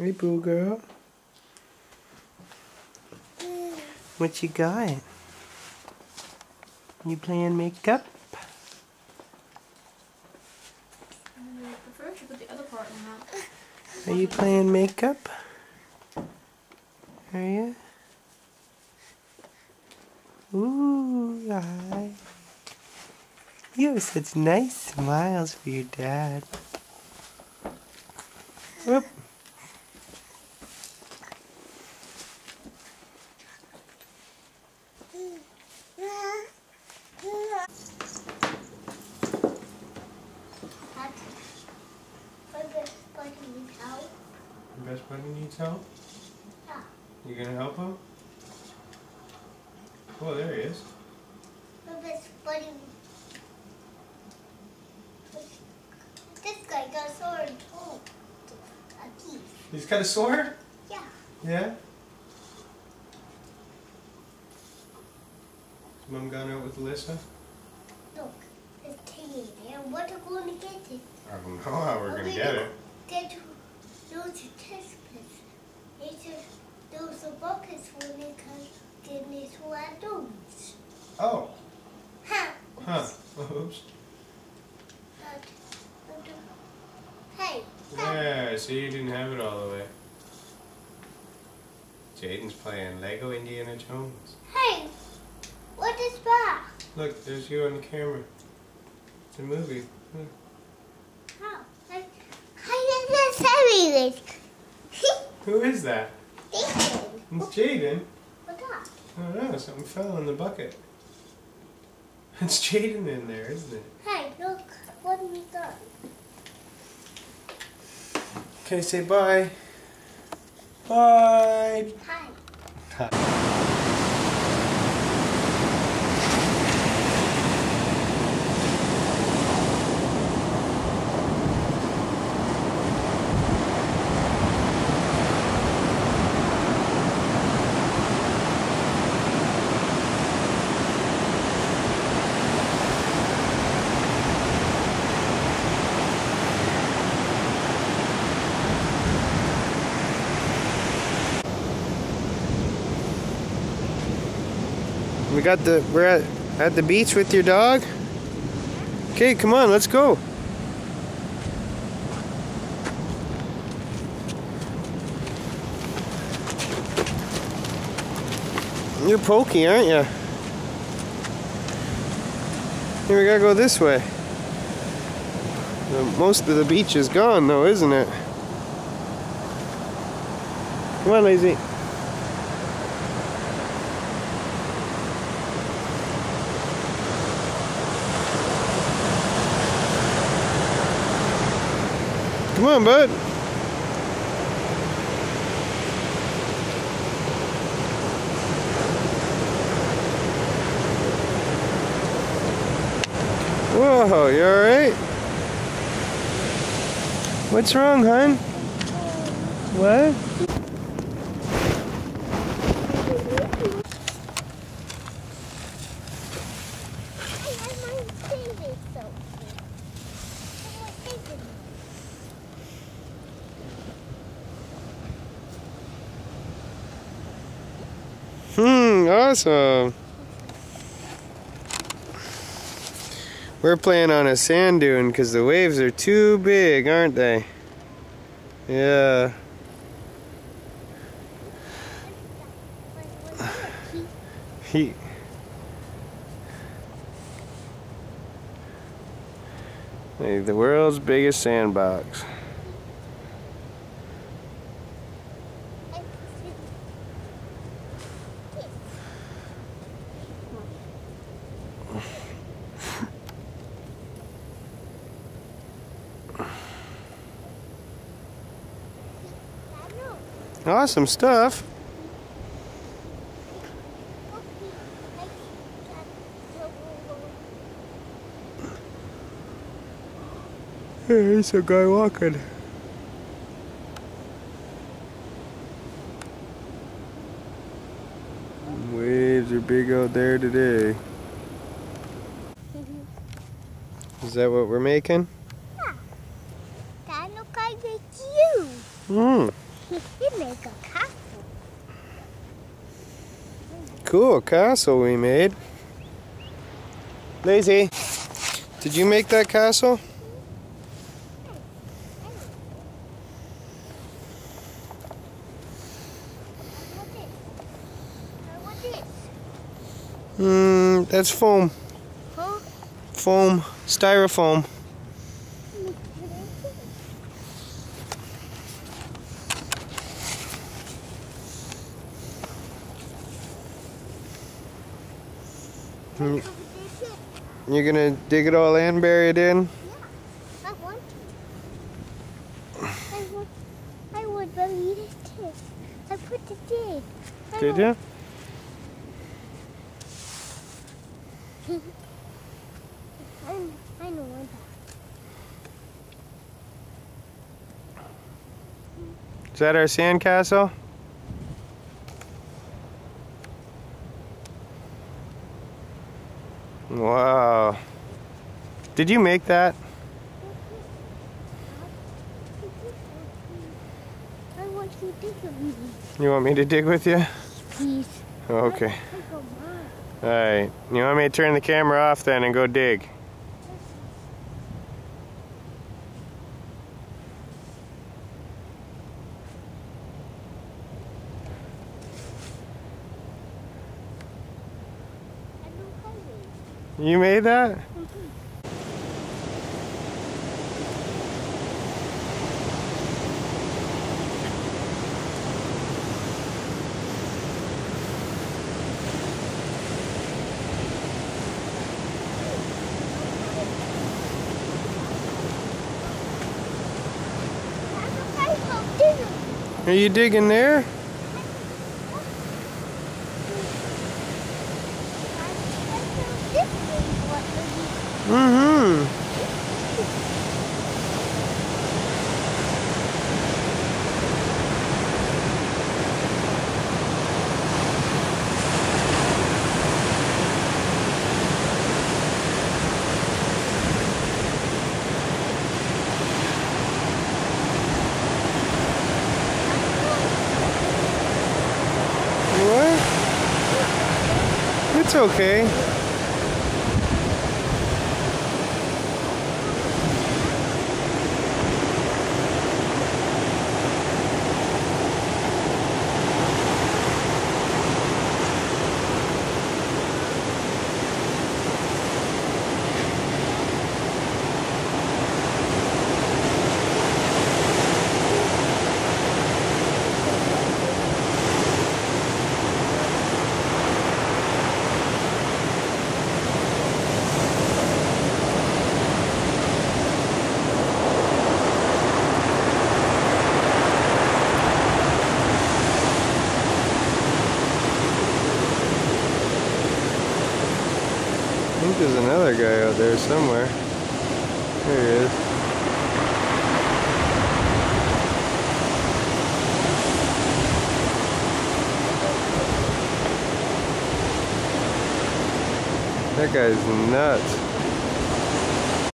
Hey, boo girl. What you got? You playing makeup? Are you playing makeup? Are you? Ooh, hi. You have such nice smiles for your dad. Whoop. Best buddy needs help? Yeah. You gonna help him? Oh, there he is. My best buddy. This guy got a sword too. A key. He's got a sword? Yeah. Yeah? Mom gone out with Alyssa? Look, it's tiny there. What are we going to get it? I don't know how we're gonna get it. Get to test pits. Need to use the buckets when they can get me to our doors. Oh, Ha! huh. Oops. Hey. Yeah, see, you didn't have it all the way. Jadyn's playing Lego Indiana Jones. Hey! What is that? Look, there's you on the camera. It's a movie. Look. How? Like, how did that say this? Who is that? David. It's Jadyn. What's that? I don't know, something fell in the bucket. It's Jadyn in there, isn't it? Hey, look what we got. Okay, say bye. Bye. Hi. We got the we're at at the beach with your dog. Okay, come on, let's go. You're pokey, aren't you? Here we gotta go this way. Most of the beach is gone though, isn't it? Come on, Lazy. Come on, bud. Whoa, you alright? What's wrong, hon? What? Hey, I might save it so. I might save it. Hmm, awesome. We're playing on a sand dune because the waves are too big, aren't they? Yeah. He. Hey, the world's biggest sandbox. Awesome stuff. There's a guy walking. Waves are big out there today. Is that what we're making? Yeah. That look like it's you. Hmm. He make a castle. Cool castle we made. Lazy, did you make that castle? Hmm, that's foam. Huh? Foam. Styrofoam. Hmm, You're gonna dig it all in, bury it in? I want to. I want, I would believe it too. I put the dig. I Did want- you? I, I know one. Is that our sandcastle? Did you make that? I want you to dig with me, You want me to dig with you? please. Okay. I go mine. Alright. You want me to turn the camera off then and go dig? I know highway. You made that? Are you digging there? Mm-hmm. What? It's okay. There's another guy out there somewhere. There he is. That guy's nuts.